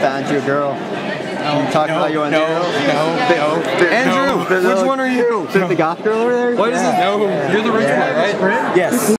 found you a girl. No, you talking no, about you on no, no, no, no, Andrew, no. which one are you? Is it the goth girl over there? What is it? No, you're the rich one, right? Yes.